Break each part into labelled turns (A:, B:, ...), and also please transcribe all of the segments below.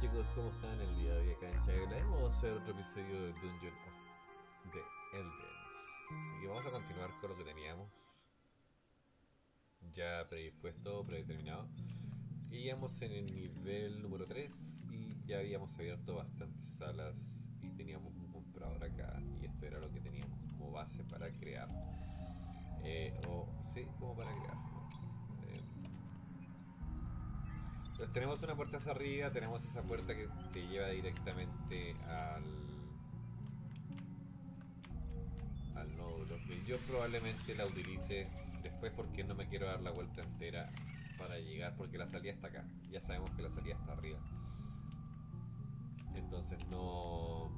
A: Chicos, ¿cómo están el día de hoy acá en Chile? Vamos a hacer otro episodio de Dungeon of the Eldens. Así que vamos a continuar con lo que teníamos ya predispuesto, predeterminado. Y íbamos en el nivel número 3 y ya habíamos abierto bastantes salas y teníamos un comprador acá y esto era lo que teníamos como base para crear. Eh, o sí, como para crear. Pues tenemos una puerta hacia arriba, tenemos esa puerta que te lleva directamente al al nódulo que yo probablemente la utilice después porque no me quiero dar la vuelta entera para llegar porque la salida está acá. Ya sabemos que la salida está arriba. Entonces no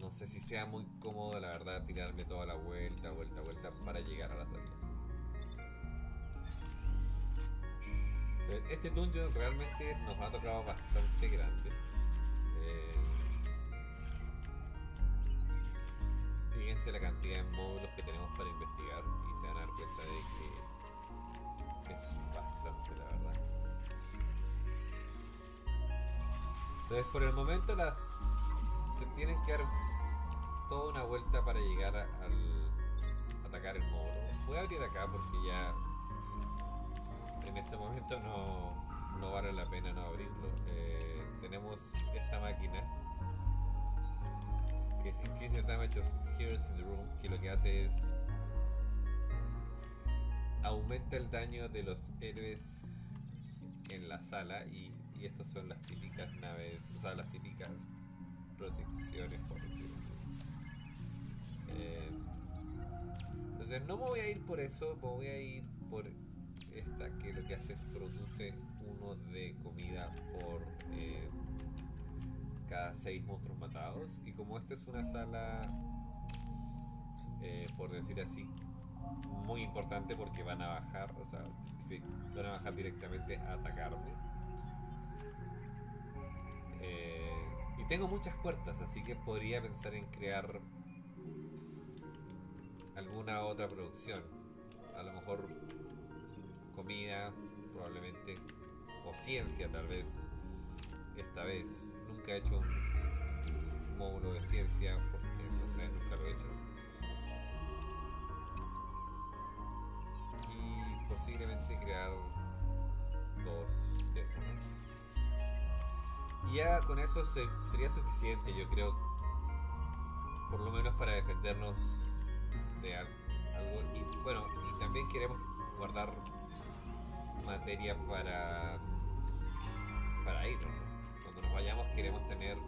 A: no sé si sea muy cómodo la verdad tirarme toda la vuelta vuelta vuelta para llegar a la salida Este dungeon realmente nos ha tocado bastante grande. Eh, fíjense la cantidad de módulos que tenemos para investigar y se van a dar cuenta de que es bastante, la verdad. Entonces, por el momento, las se tienen que dar toda una vuelta para llegar a- al atacar el módulo. Voy a abrir acá porque ya en este momento no, no vale la pena no abrirlo. Eh, tenemos esta máquina que es Increase Damage of Heroes in the Room, que lo que hace es aumenta el daño de los héroes en la sala y, y estos son las típicas naves, o sea, las típicas protecciones, por decirlo. Eh, entonces no me voy a ir por eso, me voy a ir por esta que lo que hace es produce uno de comida por eh, cada seis monstruos matados. Y como esta es una sala eh, por decir así muy importante porque van a bajar o sea van a bajar directamente a atacarme. Eh, y tengo muchas puertas así que podría pensar en crear alguna otra producción. A lo mejor comida, probablemente, o ciencia tal vez, esta vez. Nunca he hecho un módulo de ciencia, porque no sé, nunca lo he hecho. Y posiblemente crear dos de. Y ya con eso se- sería suficiente, yo creo, por lo menos para defendernos de al- algo. Y bueno, y también queremos guardar materia para para. ¿no? Cuando nos vayamos queremos tener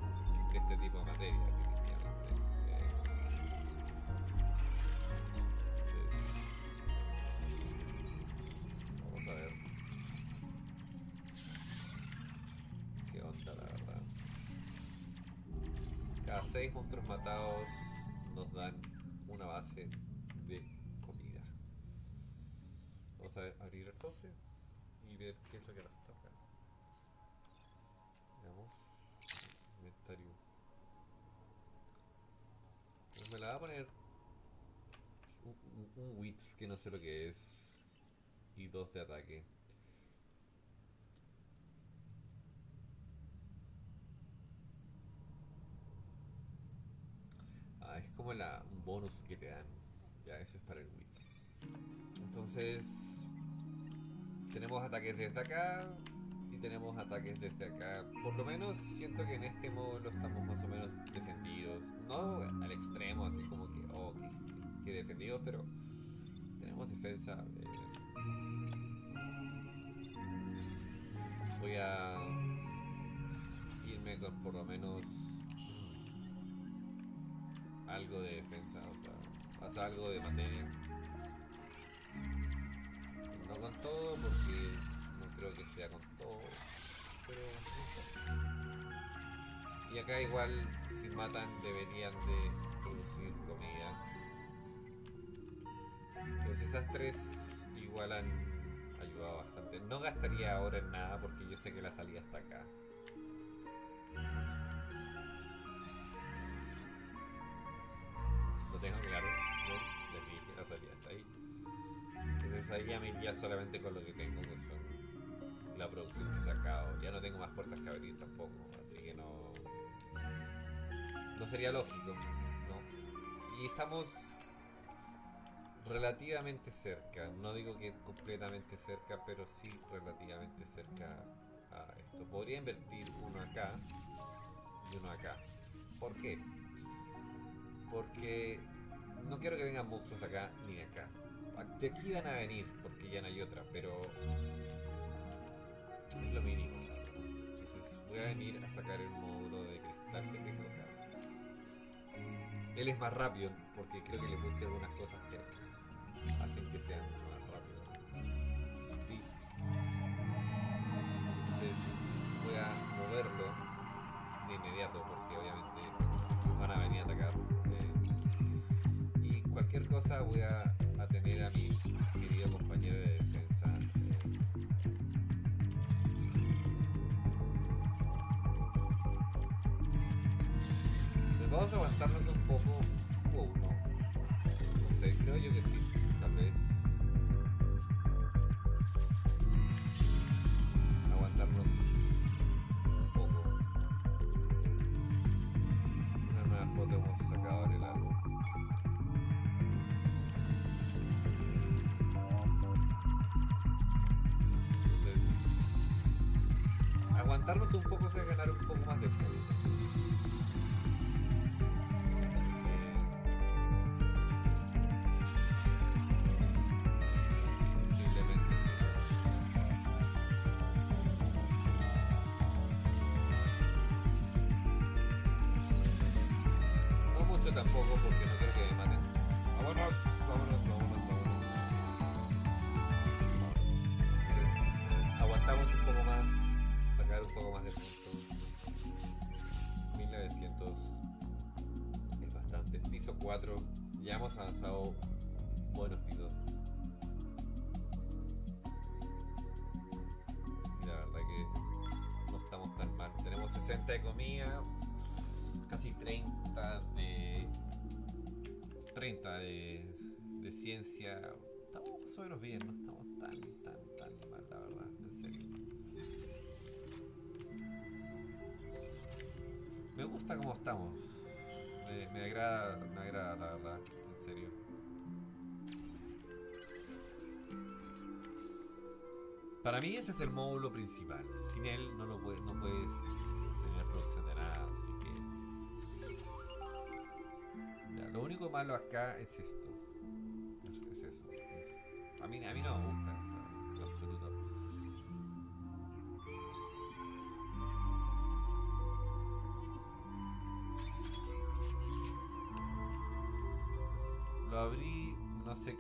A: este tipo de materia, definitivamente. Vamos a ver qué onda la verdad. Cada seis monstruos matados nos dan una base de comida. Vamos a abrir el cofre y ver qué es lo que nos toca. Veamos. Inventario. Pues me la va a poner un, un, un Wits que no sé lo que es. Y dos de ataque. Ah, es como la, un bonus que te dan. Ya, eso es para el Wits. Entonces, tenemos ataques desde acá y tenemos ataques desde acá. Por lo menos siento que en este módulo estamos más o menos defendidos. No al extremo, así como que, oh, que, defendidos, pero tenemos defensa. eh. Voy a irme con por lo menos algo de defensa, o sea, o algo de materia. Con todo, porque no creo que sea con todo. Pero. Y acá igual, si matan, deberían de producir comida. Entonces esas tres igual han ayudado bastante. No gastaría ahora en nada porque yo sé que la salida está acá. Lo tengo claro. Ya me iría solamente con lo que tengo, que son la producción que he sacado. Ya no tengo más puertas que abrir tampoco, así que no. No sería lógico, ¿no? Y estamos relativamente cerca. No digo que completamente cerca, pero sí relativamente cerca a esto. Podría invertir uno acá y uno acá. ¿Por qué? Porque no quiero que vengan monstruos de acá ni de acá. De aquí van a venir, porque ya no hay otra, pero es lo mínimo. Entonces voy a venir a sacar el módulo de cristal que tengo acá. Él es más rápido, porque creo que le puse algunas cosas que hacen que sea mucho más rápido. Entonces voy a moverlo de inmediato, porque obviamente van a venir a atacar. Eh, y cualquier cosa voy a, tener a mi querido compañero de defensa. eh, Pues vamos a aguantarnos un poco Q1. No sé, creo yo que sí, tal vez. Aguantarnos un poco es ganar un poco más de mucho tampoco porque no quiero que me maten. Vámonos, vámonos, vámonos, vámonos. Aguantamos un poco más, un poco más de puntos. 1900 es bastante. Piso 4, ya hemos avanzado buenos pisos. Y la verdad que no estamos tan mal. Tenemos 60 de comida, casi 30 de. 30 de, de ciencia. Estamos o menos bien, no estamos tan, tan, tan mal, la verdad, Me gusta cómo estamos. Me, agrada, me agrada, la verdad, en serio. Para mí ese es el módulo principal. Sin él no lo puedes, no puedes tener producción de nada, así que. Lo único malo acá es esto. Es, es eso. es- a, mí, a mí no me gusta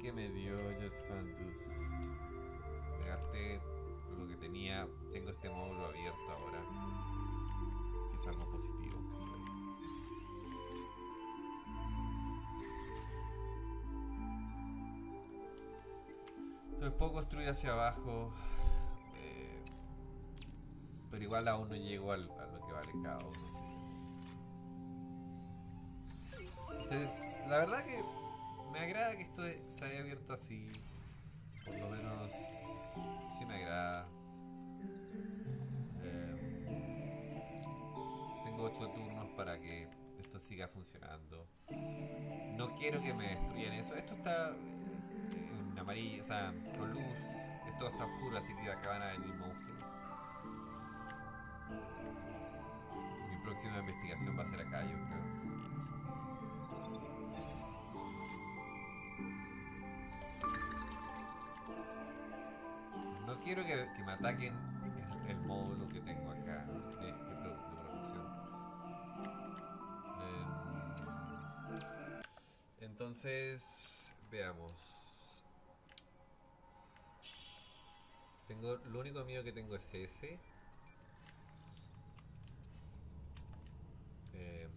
A: qué me dio Just. Me gasté lo que tenía. Tengo este módulo abierto ahora. Que es algo positivo. Entonces puedo construir hacia abajo. eh, pero igual aún no llego al- a lo que vale cada uno. Entonces, la verdad que me agrada que esto se haya abierto así. Por lo menos, sí me agrada. Eh, tengo 8 turnos para que esto siga funcionando. No quiero que me destruyan eso. Esto está eh, en amarillo, o sea, con luz. Esto está oscuro, así que acá van a venir monstruos. Mi próxima investigación va a ser acá, yo creo. Quiero que, me ataquen el, el módulo que tengo acá de, de de producción. Em, entonces, veamos. Tengo, lo único mío que tengo es ese. Em,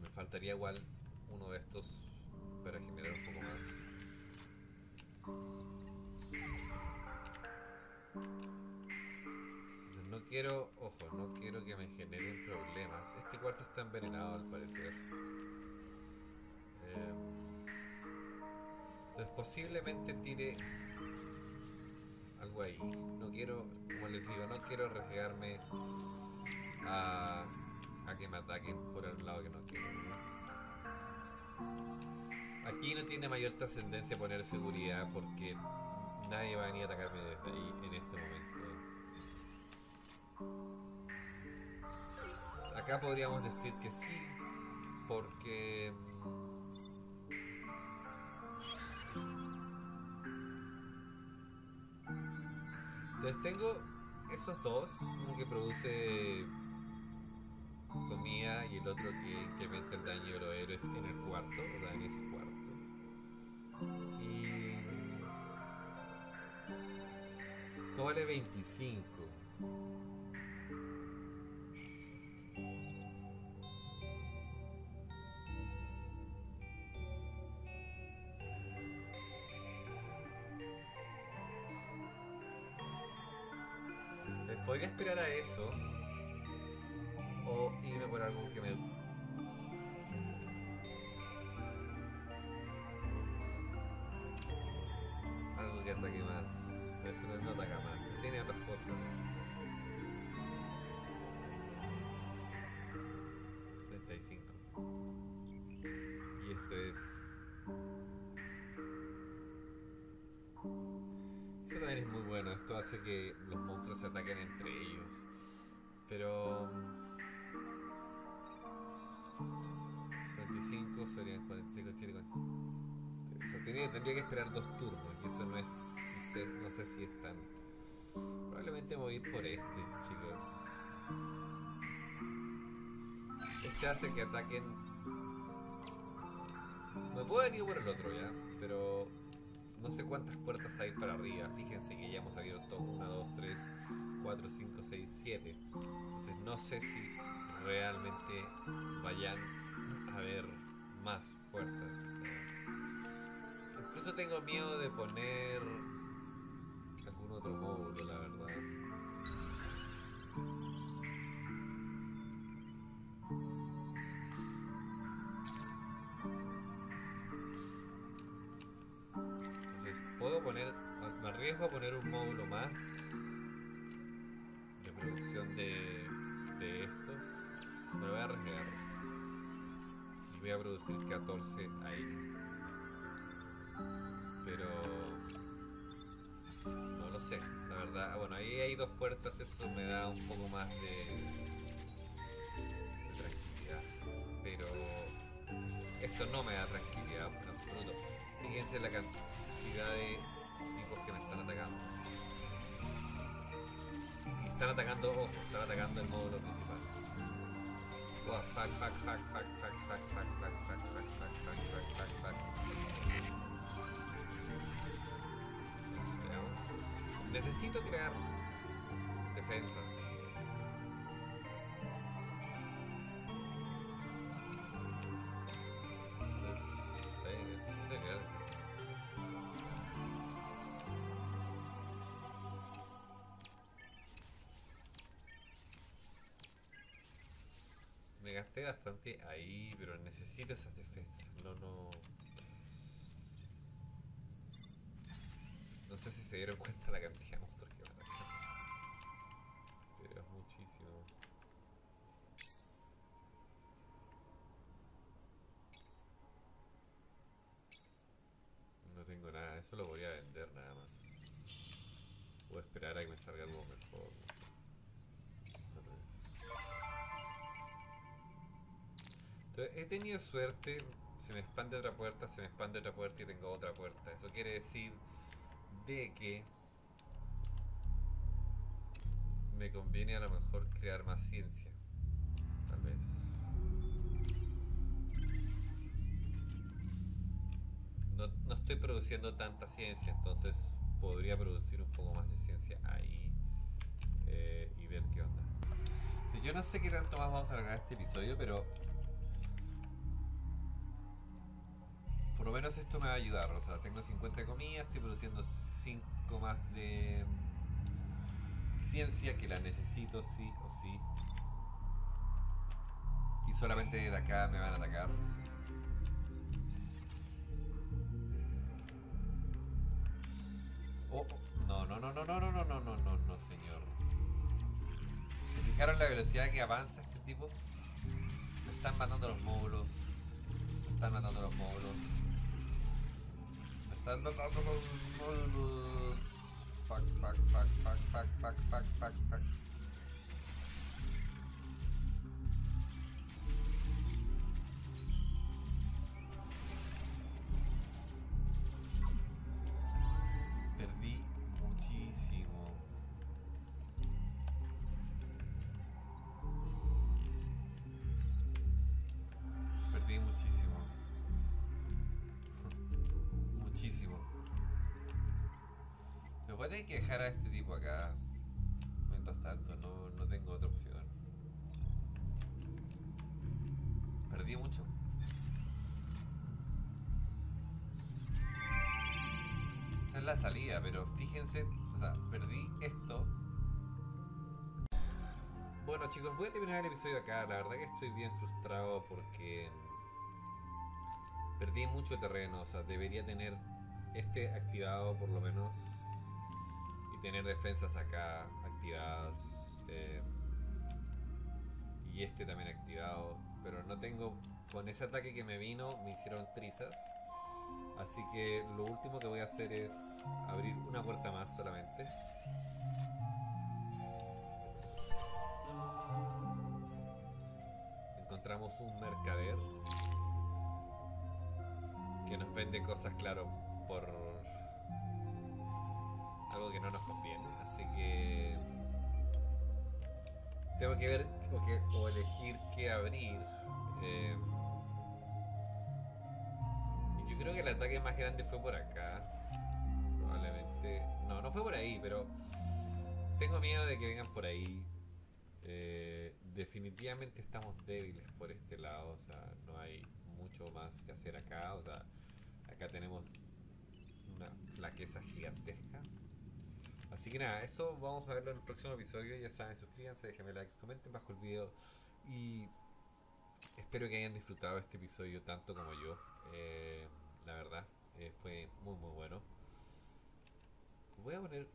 A: me faltaría igual uno de estos para generar un poco más. No quiero, ojo, no quiero que me generen problemas. Este cuarto está envenenado al parecer. Em, entonces posiblemente tire algo ahí. No quiero, como les digo, no quiero arriesgarme a, a que me ataquen por el lado que no quiero. Aquí no tiene mayor trascendencia poner seguridad porque nadie va a venir a atacarme desde ahí en este momento. Acá podríamos decir que sí, porque... Entonces tengo esos dos, uno que produce comida y el otro que incrementa el daño de los héroes vale 25. Eh, Podría esperar a eso o irme por algo que me algo que ataque más esto no, no ataca más esto tiene otras cosas. 35 y esto es esto también es muy bueno. Esto hace que los monstruos se ataquen entre ellos. Pero 45 serían 45, 7, o sea, tenía- tendría que esperar dos turnos y eso no es sé- no sé si es tan probablemente me voy a ir por este chicos. Este hace que ataquen. Me puedo haber ido por el otro ya pero no sé cuántas puertas hay para arriba. Fíjense que ya hemos abierto 1, 2, 3 4, 5, 6, 7 entonces no sé si realmente vayan a ver más puertas. o sea. Incluso tengo miedo de poner algún otro módulo, la verdad. Entonces, puedo poner, me arriesgo a poner un módulo más de producción de, de estos. Me lo voy a arriesgar. Y voy a producir 14 ahí. Ah, Bueno, ahí hay dos puertas, eso me da un poco más de, de tranquilidad. Pero esto no me da tranquilidad en absoluto. Fíjense la cantidad de tipos que me están atacando. Y están atacando, ojo, están atacando el módulo principal. Oh, fuck, fuck. Necesito crear defensas. Sí, necesito crear Me gasté bastante ahí, pero necesito esas defensas. No, no. No sé si se dieron cuenta la cantidad de monstruos que van a. Pero es muchísimo. No tengo nada, eso lo voy a vender nada más. O esperar a que me salga algo mejor. Entonces, he tenido suerte, se me expande otra puerta, se me expande otra puerta y tengo otra puerta. Eso quiere decir de que me conviene a lo mejor crear más ciencia. Tal vez. No, no estoy produciendo tanta ciencia, entonces podría producir un poco más de ciencia ahí eh, y ver qué onda. Yo no sé qué tanto más vamos a alargar este episodio, pero lo menos esto me va a ayudar. O sea, tengo 50 comidas, estoy produciendo 5 más de ciencia que la necesito sí o sí. Y solamente de acá me van a atacar. Oh, oh, no, no, no, no, no, no, no, no, no, no, no, señor. ¿Se fijaron la velocidad que avanza este tipo? Me están matando los módulos. Me están matando los módulos. Matando los. Fuck, fuck, fuck, fuck, fuck, fuck, fuck, fuck, fuck. Voy a que dejar a este tipo acá. Mientras tanto, no, no tengo otra opción. Perdí mucho. Esa es la salida, pero fíjense, o sea, perdí esto. Bueno chicos, voy a terminar el episodio acá. La verdad que estoy bien frustrado porque perdí mucho terreno. O sea, debería tener este activado por lo menos tener defensas acá activadas. eh, y este también activado. Pero no tengo, con ese ataque que me vino, me hicieron trizas. Así que lo último que voy a hacer es abrir una puerta más solamente. Encontramos un mercader que nos vende cosas, claro, por que no nos conviene. Así que tengo que ver o, elegir qué abrir. eh, y yo creo que el ataque más grande fue por acá. Probablemente. No, no fue por ahí, pero tengo miedo de que vengan por ahí. Eh, definitivamente estamos débiles por este lado. O sea, no hay mucho más que hacer acá. O sea, acá tenemos una flaqueza gigantesca. Así que nada, eso vamos a verlo en el próximo episodio. Ya saben, suscríbanse, déjenme likes, comenten bajo el video. Y espero que hayan disfrutado este episodio tanto como yo. Eh, la verdad, eh, fue muy muy bueno. Voy a poner...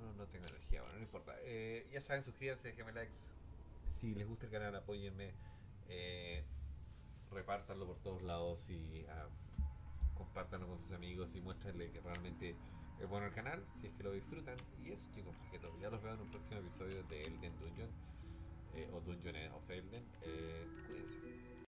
A: No, no tengo energía, bueno, no importa. Eh, ya saben, suscríbanse, déjenme likes. Si les gusta el canal, apóyenme. Repártanlo por todos lados y ah, compártanlo con sus amigos y muéstrenle que realmente es bueno el canal, si es que lo disfrutan. Y eso chicos. Ya los veo en un próximo episodio de Elden Dungeon. eh, o Dungeon of Elden. Eh, cuídense.